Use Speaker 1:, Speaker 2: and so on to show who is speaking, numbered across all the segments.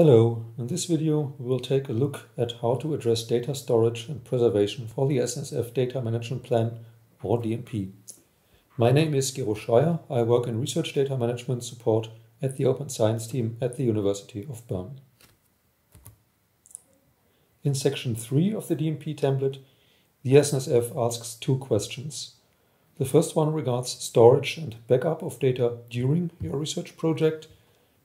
Speaker 1: Hello, in this video we will take a look at how to address data storage and preservation for the SNSF Data Management Plan or DMP. My name is Gero Scheuer, I work in Research Data Management Support at the Open Science team at the University of Bern. In section 3 of the DMP template, the SNSF asks two questions. The first one regards storage and backup of data during your research project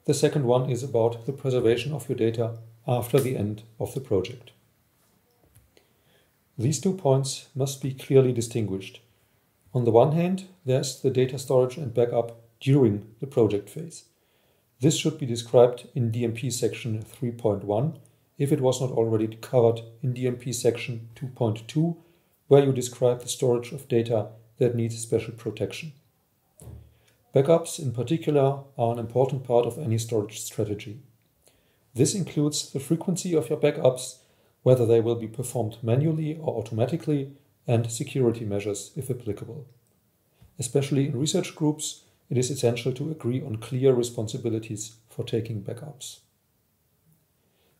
Speaker 1: the second one is about the preservation of your data after the end of the project. These two points must be clearly distinguished. On the one hand, there's the data storage and backup during the project phase. This should be described in DMP section 3.1 if it was not already covered in DMP section 2.2, where you describe the storage of data that needs special protection. Backups, in particular, are an important part of any storage strategy. This includes the frequency of your backups, whether they will be performed manually or automatically, and security measures if applicable. Especially in research groups, it is essential to agree on clear responsibilities for taking backups.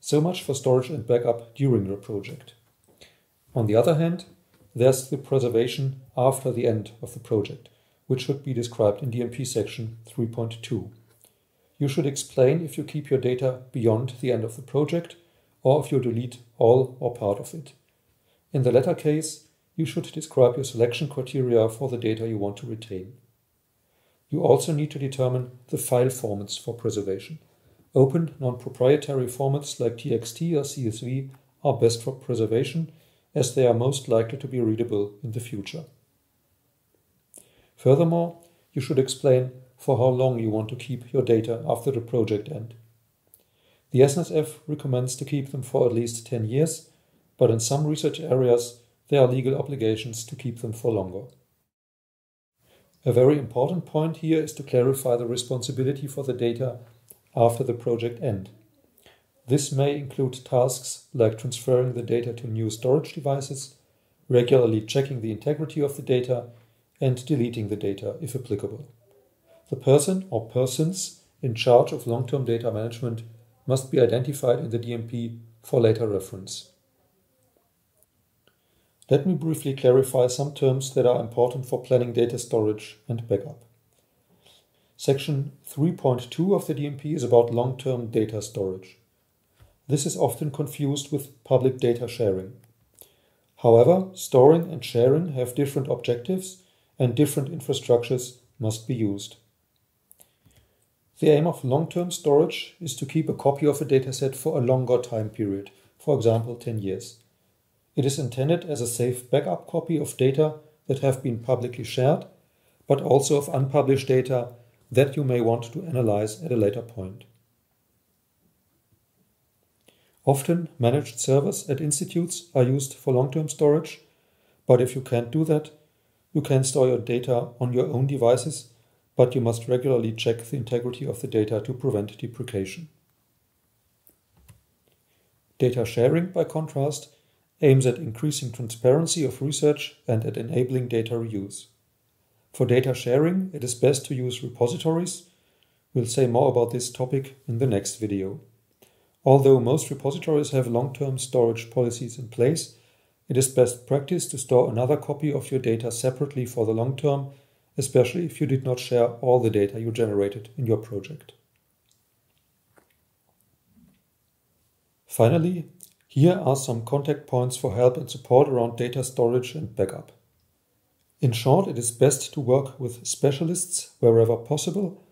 Speaker 1: So much for storage and backup during your project. On the other hand, there's the preservation after the end of the project which should be described in DMP section 3.2. You should explain if you keep your data beyond the end of the project or if you delete all or part of it. In the latter case, you should describe your selection criteria for the data you want to retain. You also need to determine the file formats for preservation. Open, non-proprietary formats like TXT or CSV are best for preservation as they are most likely to be readable in the future. Furthermore, you should explain for how long you want to keep your data after the project end. The SNSF recommends to keep them for at least 10 years, but in some research areas there are legal obligations to keep them for longer. A very important point here is to clarify the responsibility for the data after the project end. This may include tasks like transferring the data to new storage devices, regularly checking the integrity of the data, and deleting the data if applicable. The person or persons in charge of long term data management must be identified in the DMP for later reference. Let me briefly clarify some terms that are important for planning data storage and backup. Section 3.2 of the DMP is about long term data storage. This is often confused with public data sharing. However, storing and sharing have different objectives and different infrastructures must be used. The aim of long-term storage is to keep a copy of a dataset for a longer time period, for example 10 years. It is intended as a safe backup copy of data that have been publicly shared, but also of unpublished data that you may want to analyze at a later point. Often managed servers at institutes are used for long-term storage, but if you can't do that, you can store your data on your own devices, but you must regularly check the integrity of the data to prevent deprecation. Data sharing, by contrast, aims at increasing transparency of research and at enabling data reuse. For data sharing, it is best to use repositories. We'll say more about this topic in the next video. Although most repositories have long-term storage policies in place, it is best practice to store another copy of your data separately for the long term, especially if you did not share all the data you generated in your project. Finally, here are some contact points for help and support around data storage and backup. In short, it is best to work with specialists wherever possible,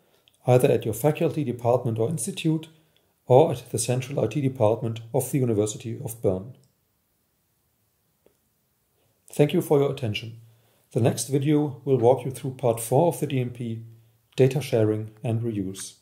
Speaker 1: either at your faculty, department, or institute, or at the central IT department of the University of Bern. Thank you for your attention. The next video will walk you through part 4 of the DMP, data sharing and reuse.